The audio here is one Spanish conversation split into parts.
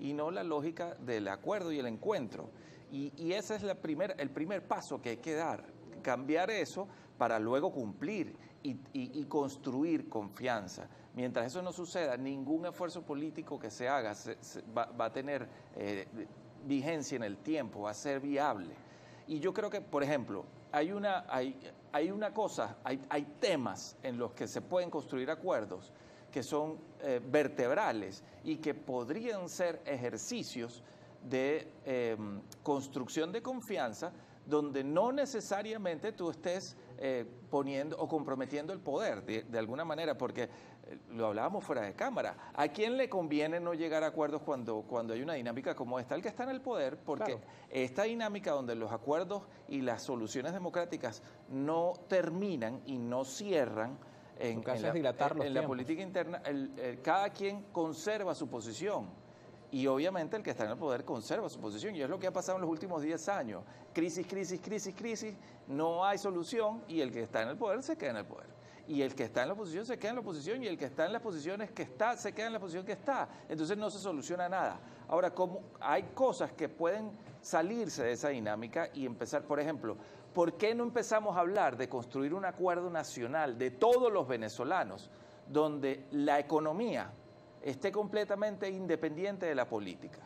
y no la lógica del acuerdo y el encuentro. Y, ese es la primer, el primer paso que hay que dar, cambiar eso para luego cumplir y, construir confianza. Mientras eso no suceda, ningún esfuerzo político que se haga va, a tener eh, vigencia en el tiempo, va a ser viable. Y yo creo que, por ejemplo, hay una, hay, hay una cosa, hay, hay, temas en los que se pueden construir acuerdos que son eh, vertebrales y que podrían ser ejercicios de em, construcción de confianza donde no necesariamente tú estés eh, poniendo o comprometiendo el poder de, alguna manera, porque eh, lo hablábamos fuera de cámara. ¿A quién le conviene no llegar a acuerdos cuando, cuando hay una dinámica como esta? El que está en el poder, porque esta dinámica donde los acuerdos y las soluciones democráticas no terminan y no cierran, en, la, política interna, cada quien conserva su posición. Y obviamente el que está en el poder conserva su posición. Y es lo que ha pasado en los últimos 10 años. Crisis, crisis, crisis, crisis. No hay solución y el que está en el poder se queda en el poder. Y el que está en la oposición se queda en la oposición y el que está en las posiciones que está se queda en la posición que está. Entonces no se soluciona nada. Ahora, como hay cosas que pueden salirse de esa dinámica y empezar, por ejemplo, ¿por qué no empezamos a hablar de construir un acuerdo nacional de todos los venezolanos donde la economía esté completamente independiente de la política.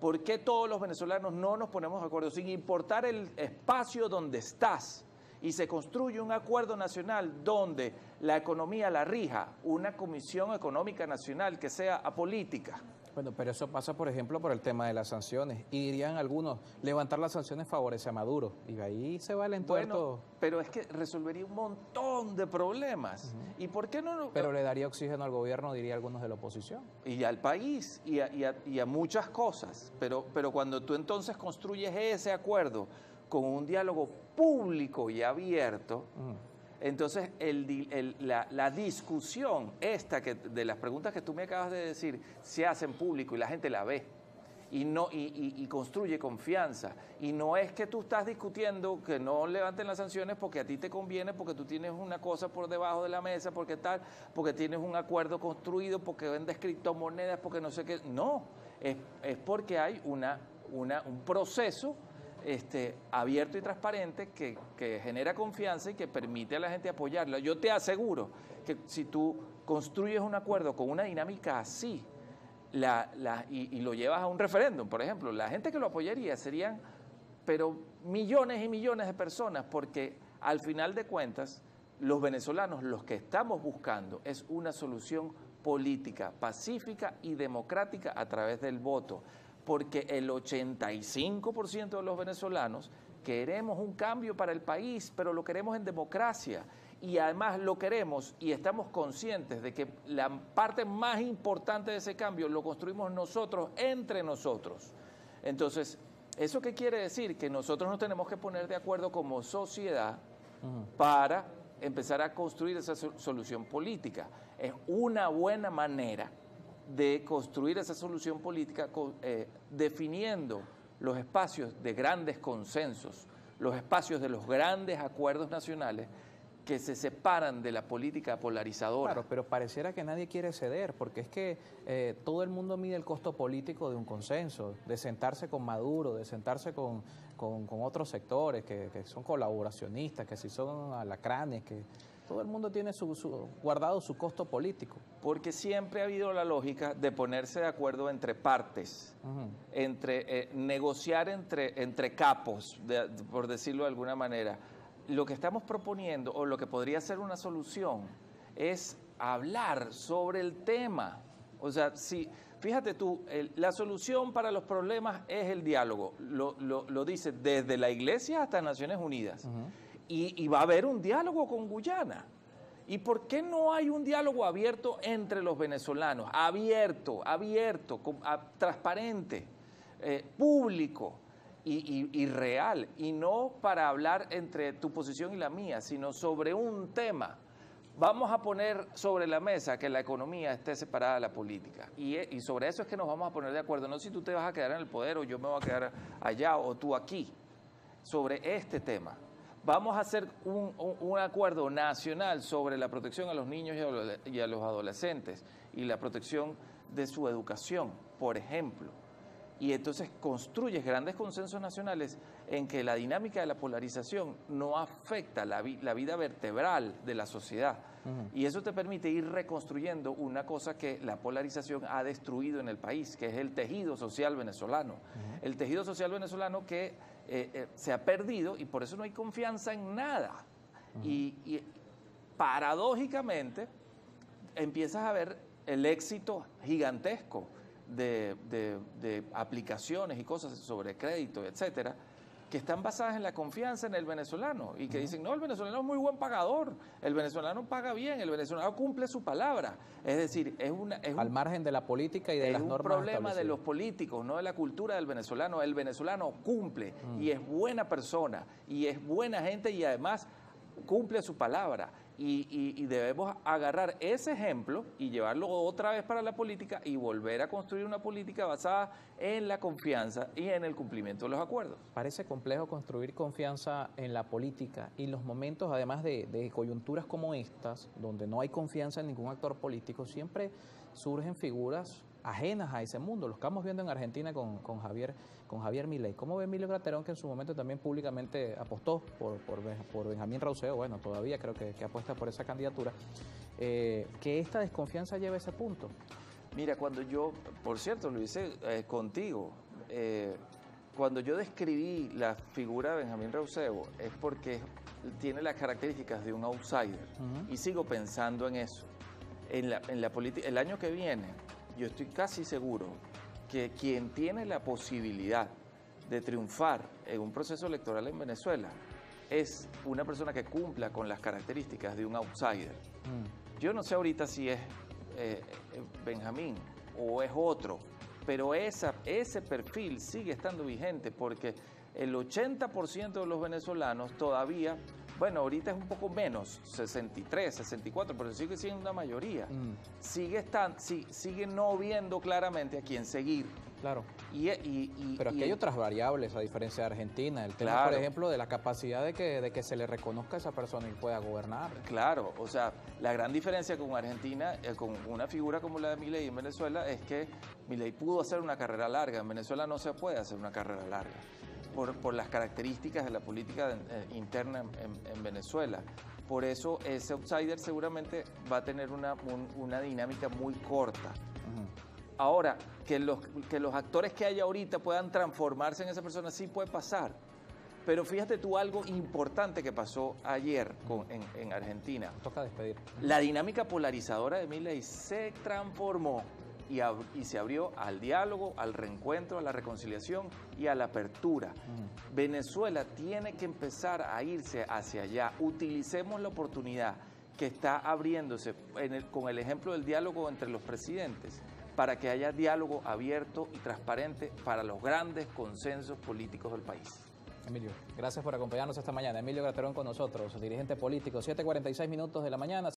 ¿Por qué todos los venezolanos no nos ponemos de acuerdo sin importar el espacio donde estás? Y se construye un acuerdo nacional donde la economía la rija una comisión económica nacional que sea apolítica. Bueno, pero eso pasa, por ejemplo, por el tema de las sanciones. Y dirían algunos, levantar las sanciones favorece a Maduro. Y ahí se va el entuerto. pero es que resolvería un montón de problemas. ¿Y por qué no...? Pero le daría oxígeno al gobierno, diría algunos de la oposición. Y al país, y a, muchas cosas. Pero, pero cuando tú entonces construyes ese acuerdo con un diálogo público y abierto... Entonces, la, discusión esta que, de las preguntas que tú me acabas de decir se hace en público y la gente la ve y, no, y, construye confianza. Y no es que tú estás discutiendo que no levanten las sanciones porque a ti te conviene, porque tú tienes una cosa por debajo de la mesa, porque tal, porque tienes un acuerdo construido, porque vendes criptomonedas, porque no sé qué. No, es, es porque hay una, una, un proceso este, abierto y transparente que, genera confianza y que permite a la gente apoyarla. Yo te aseguro que si tú construyes un acuerdo con una dinámica así la, y, lo llevas a un referéndum, por ejemplo, la gente que lo apoyaría serían, pero millones y millones de personas, porque al final de cuentas, los venezolanos los que estamos buscando es una solución política, pacífica y democrática a través del voto porque el 85% de los venezolanos queremos un cambio para el país, pero lo queremos en democracia. Y además lo queremos y estamos conscientes de que la parte más importante de ese cambio lo construimos nosotros, entre nosotros. Entonces, ¿eso qué quiere decir? Que nosotros nos tenemos que poner de acuerdo como sociedad para empezar a construir esa solución política. Es una buena manera de construir esa solución política eh, definiendo los espacios de grandes consensos, los espacios de los grandes acuerdos nacionales que se separan de la política polarizadora. Claro, pero pareciera que nadie quiere ceder, porque es que eh, todo el mundo mide el costo político de un consenso, de sentarse con Maduro, de sentarse con, con, otros sectores que, que, son colaboracionistas, que si son alacranes, que todo el mundo tiene su, guardado su costo político. Porque siempre ha habido la lógica de ponerse de acuerdo entre partes, entre eh, negociar entre, entre capos, por decirlo de alguna manera. Lo que estamos proponiendo, o lo que podría ser una solución, es hablar sobre el tema. O sea, si, fíjate tú, la solución para los problemas es el diálogo. Lo, lo, dice desde la Iglesia hasta Naciones Unidas y, va a haber un diálogo con Guyana. ¿Y por qué no hay un diálogo abierto entre los venezolanos? Abierto, abierto, transparente, eh, público y, real. Y no para hablar entre tu posición y la mía, sino sobre un tema. Vamos a poner sobre la mesa que la economía esté separada de la política. Y, y sobre eso es que nos vamos a poner de acuerdo. No si tú te vas a quedar en el poder o yo me voy a quedar allá o tú aquí. Sobre este tema vamos a hacer un, acuerdo nacional sobre la protección a los niños y a los adolescentes y la protección de su educación por ejemplo. Y entonces construyes grandes consensos nacionales en que la dinámica de la polarización no afecta la, la vida vertebral de la sociedad. Y eso te permite ir reconstruyendo una cosa que la polarización ha destruido en el país, que es el tejido social venezolano. El tejido social venezolano que eh, eh, se ha perdido y por eso no hay confianza en nada. y, y paradójicamente empiezas a ver el éxito gigantesco de, aplicaciones y cosas sobre crédito, etcétera, que están basadas en la confianza en el venezolano y que dicen, no, el venezolano es muy buen pagador, el venezolano paga bien, el venezolano cumple su palabra. Es decir, es una... Al margen de la política y de las normas Es un problema de los políticos, no de la cultura del venezolano. El venezolano cumple y es buena persona y es buena gente y además cumple su palabra. Y, debemos agarrar ese ejemplo y llevarlo otra vez para la política y volver a construir una política basada en la confianza y en el cumplimiento de los acuerdos. Parece complejo construir confianza en la política y los momentos, además de, de coyunturas como estas, donde no hay confianza en ningún actor político, siempre surgen figuras ajenas a ese mundo. Lo estamos viendo en Argentina con, con Javier con Javier Milei. ¿Cómo ve Emilio Graterón, que en su momento también públicamente apostó por, por, Benjamín Rauseo? Bueno, todavía creo que, apuesta por esa candidatura. Eh, que esta desconfianza lleve a ese punto. Mira, cuando yo, por cierto, lo hice eh, contigo, eh, cuando yo describí la figura de Benjamín Rauseo es porque tiene las características de un outsider y sigo pensando en eso. En la, en la el año que viene, yo estoy casi seguro que quien tiene la posibilidad de triunfar en un proceso electoral en Venezuela es una persona que cumpla con las características de un outsider. Mm. Yo no sé ahorita si es eh, Benjamín o es otro, pero esa, ese perfil sigue estando vigente porque el 80% de los venezolanos todavía bueno, ahorita es un poco menos, 63, 64, pero sigue siendo una mayoría. Mm. Sigue, están, sigue no viendo claramente a quién seguir. Claro. Y, pero aquí hay otras variables, a diferencia de Argentina. El tema, por ejemplo, de la capacidad de que, de que se le reconozca a esa persona y pueda gobernar. Claro, o sea, la gran diferencia con Argentina, eh, con una figura como la de Milei en Venezuela, es que Milei pudo hacer una carrera larga. En Venezuela no se puede hacer una carrera larga por, las características de la política eh, interna en, Venezuela. Por eso ese outsider seguramente va a tener una, dinámica muy corta. Ahora, que los, que los actores que hay ahorita puedan transformarse en esa persona, sí puede pasar. Pero fíjate tú algo importante que pasó ayer en, en, Argentina. Toca despedir. La dinámica polarizadora de Milley se transformó y, se abrió al diálogo, al reencuentro, a la reconciliación y a la apertura. Mm. Venezuela tiene que empezar a irse hacia allá. Utilicemos la oportunidad que está abriéndose con el ejemplo del diálogo entre los presidentes para que haya diálogo abierto y transparente para los grandes consensos políticos del país. Emilio, gracias por acompañarnos esta mañana. Emilio Graterón con nosotros, dirigente político, 7.46 minutos de la mañana.